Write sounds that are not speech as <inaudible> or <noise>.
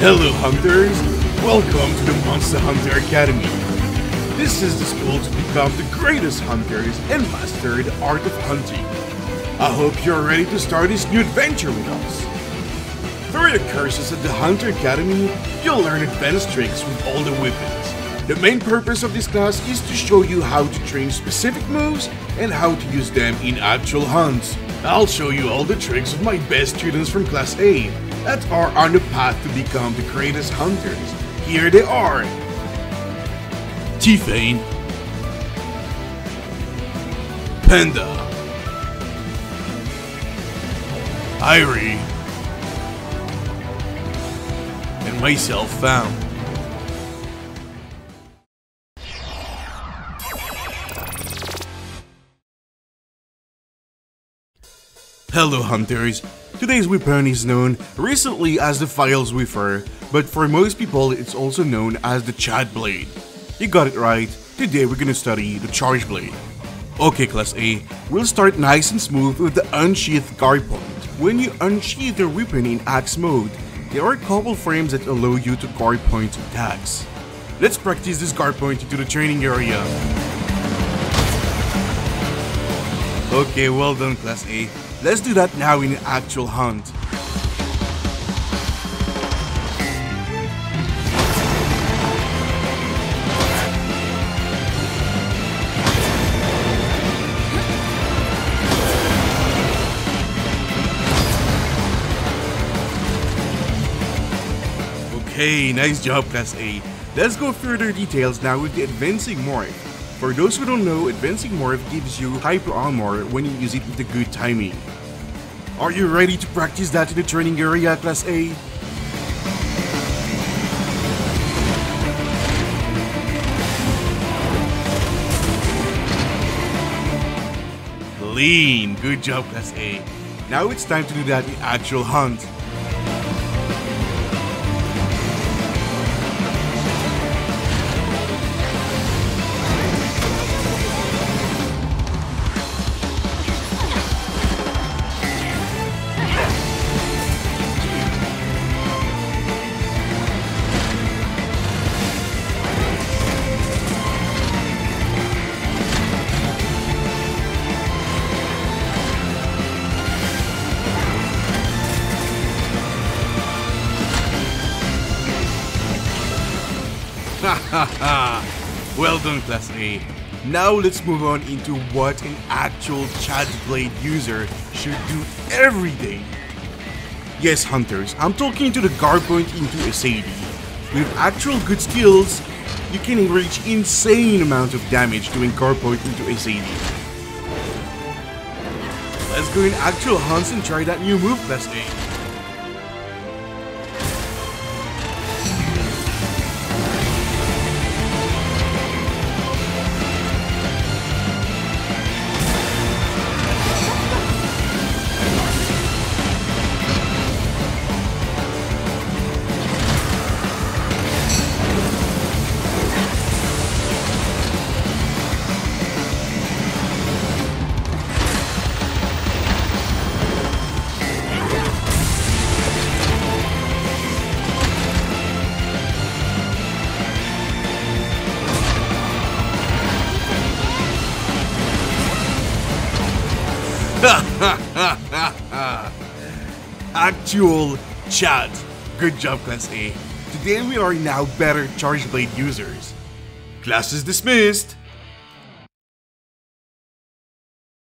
Hello Hunters! Welcome to the Monster Hunter Academy. This is the school to become the greatest hunters and master the art of hunting. I hope you're ready to start this new adventure with us. Through your courses at the Hunter Academy, you'll learn advanced tricks with all the weapons. The main purpose of this class is to show you how to train specific moves and how to use them in actual hunts. I'll show you all the tricks of my best students from Class A that are on the path to become the greatest hunters. Here they are. Tyfain Panda Iry and myself found. Hello hunters! Today's weapon is known recently as the Phials Whiffer, but for most people it's also known as the Chad Blade. You got it right, today we're gonna study the Charge Blade. Okay class A, we'll start nice and smooth with the Unsheathed Guard Point. When you unsheath your weapon in Axe mode, there are a couple frames that allow you to guard point attacks. Let's practice this guard point into the training area. Okay, well done Class A. Let's do that now in an actual hunt. Okay, nice job Class A. Let's go further details now with the Advancing Morph. For those who don't know, Advancing Morph gives you Hyper Armor when you use it with the good timing. Are you ready to practice that in the training area, Class A? Clean! Good job, Class A. Now it's time to do that in actual hunt. <laughs> well done, Class A. Now let's move on into what an actual Chad Blade user should do every day. Yes, hunters, I'm talking to the guard point into a SAED. With actual good skills, you can reach insane amount of damage doing guard point into a SAED. Let's go in actual hunts and try that new move, Class A. <laughs> Actual chat. Good job, Class A. Today we are now better Charge Blade users. Class is dismissed.